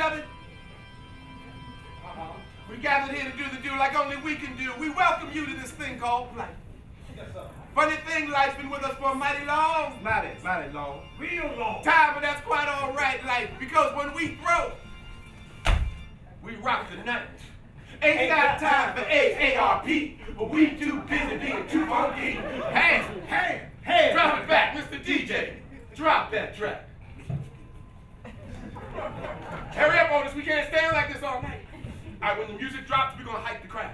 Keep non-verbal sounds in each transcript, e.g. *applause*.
beloved? Uh-huh. We gathered here to do the do like only we can do. We welcome you to this thing called life. Yes, sir. Funny thing, life's been with us for a mighty long, mighty, mighty long Real long. time, but that's quite all right, life, because when we throw, we rock the night. Ain't got time for AARP, but we too busy being too funky. Hey, hey, Hey. drop it back, Mr. DJ. Drop that track. Hurry up, Otis. We can't stand like this all night. All right, when the music drops, we're gonna hype the crowd.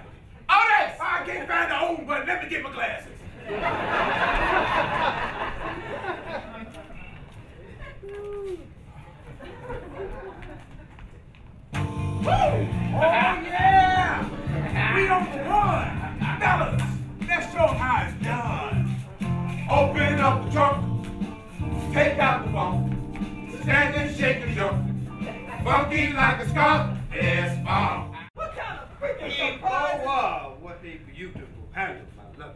Otis! I can't find the home button. Let me get my glasses. Woo! Oh, yeah! We on the one. Fellas, let's show how it's done. Open up the trunk, take out the phone, stand and shake and jump funky like a skunk, it's bomb. What kind of freaking surprise? Oh, what a beautiful handle, my lovely.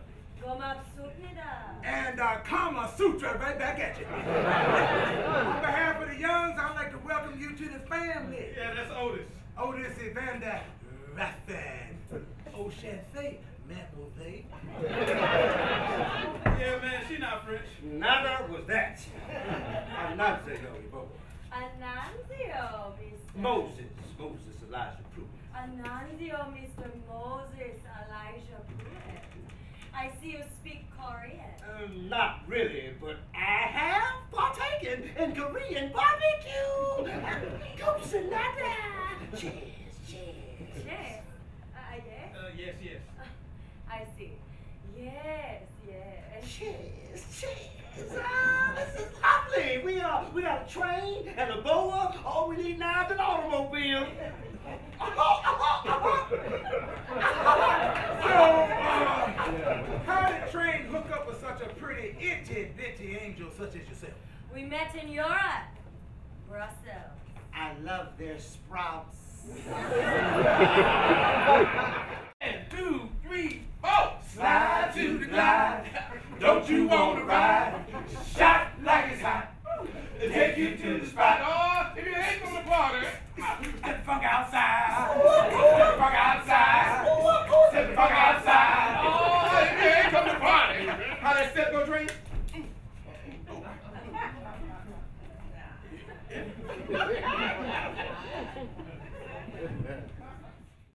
And uh, Kama Sutra right back at you. On behalf of the Youngs, I'd like to welcome you to the family. Yeah, that's Otis. Otis Evander Raffin. O'Shanthé, Mademoiselle. yeah, man, she not French. Neither was that. I'm not Zayomi Bobo. Moses, Moses Elijah Pruitt. Anandio, Mr. Moses Elijah Pruitt. I see you speak Korean. Uh, not really, but I have partaken in Korean barbecue. Gopsinada. cheers, cheers. Cheers? Uh, yes? Uh, yes, yes. Uh, *laughs* I see. Yes, yes. Cheers, cheers. Ah, this is lovely. We are, we are trained and a boa 59's an automobile. so, uh, how did Train hook up with such a pretty itty bitty angel such as yourself? We met in Europe, Brussels. I love their sprouts. and two, three, four. Slide to the glide. Don't you want to ride? Shot like it's hot. Take you to the spot. How that step go drink?